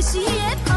See it.